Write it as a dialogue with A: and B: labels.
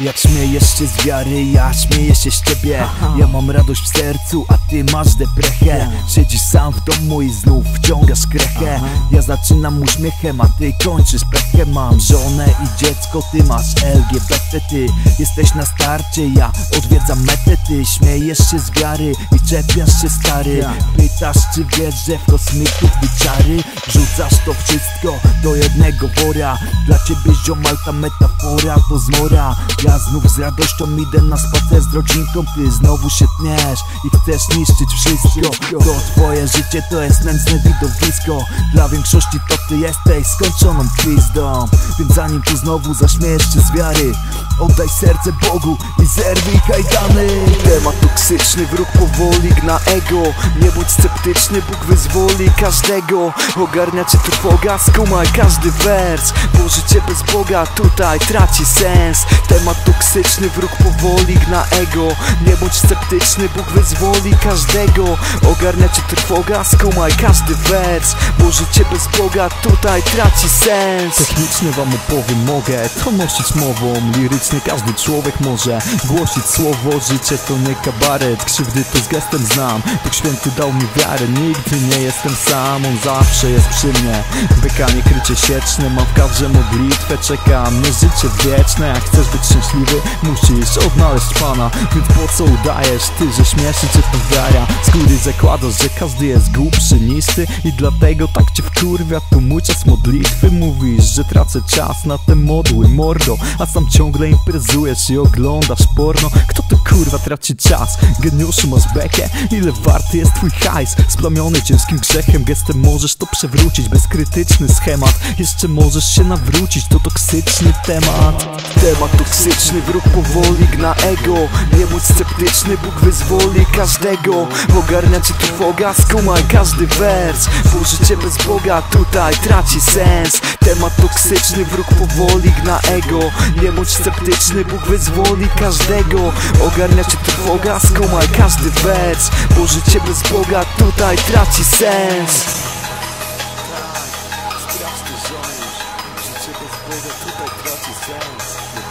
A: Jak śmiejesz się z wiary, ja śmieję się z ciebie. Ja mam radość w sercu, a ty masz deprechę. Siedzisz sam w domu i znów wciągasz krechę. Ja zaczynam uśmiechem, a ty kończysz pechem Mam żonę i dziecko, ty masz LGBT Ty jesteś na starcie, ja odwiedzam metę. Ty śmiejesz się z wiary i czepiasz się stary. Pytasz czy wiesz, że w kosmitów i czary Wrzucasz to wszystko do jednego wora. Dla ciebie ziomal ta metafora to zmora Ja znów z radością idę na spacer z rodzinką Ty znowu się tniesz i chcesz niszczyć wszystko. To twoje życie to jest nędzne widowisko. Dla większości to ty jesteś skończoną pizdą Więc zanim tu znowu zaśmiejesz się z wiary Oddaj serce Bogu i zerwij kajdany.
B: Temat toksyczny, wróg powoli gna ego. Nie bądź sceptyczny, Bóg wyzwoli każdego. Ogarnia cię trwoga, skumaj każdy wers. Bo życie bez Boga tutaj traci sens. Temat toksyczny, wróg powoli gna ego. Nie bądź sceptyczny, Bóg wyzwoli każdego. Ogarnia cię trwoga, skumaj każdy wers. Bo życie bez Boga tutaj traci sens.
A: Technicznie wam opowiem, mogę to nosić mową Lirycznie każdy człowiek może głosić słowo Życie to nie kabaret, krzywdy to z gestem znam Bóg święty dał mi wiarę, nigdy nie jestem sam On zawsze jest przy mnie. Bekanie krycie sieczne, mam w kadrze modlitwę Czekam na życie wieczne. Jak chcesz być szczęśliwy, musisz odnaleźć Pana. Więc po co udajesz ty, że śmieszy cię to wiara? Z góry zakładasz, że każdy jest głupszy niż ty I dlatego tak cię wkurwia tu mój czas modlitwy. Mówisz, że tracę czas na te modły mordo. A sam ciągle imprezujesz i oglądasz porno. Kto to kurwa traci czas? Geniuszu masz bekę? Ile warty jest twój hajs? Splamiony ciężkim grzechem. Gestem możesz to przewrócić. Bezkrytyczny schemat. Jeszcze możesz się nawrócić. To toksyczny temat.
B: Temat toksyczny, wróg powoli gna ego. Nie bądź sceptyczny, Bóg wyzwoli każdego. Ogarnia cię trwoga, skumaj każdy wers. Bo bez Boga tutaj traci sens. Temat toksyczny, wróg powoli gna ego. Nie bądź sceptyczny, Bóg wyzwoli każdego. Ogarnia cię trwoga, skumaj każdy wers Bo życie bez Boga tutaj traci sens.
A: Straszny żołnierz Życie bez Boga tutaj traci sens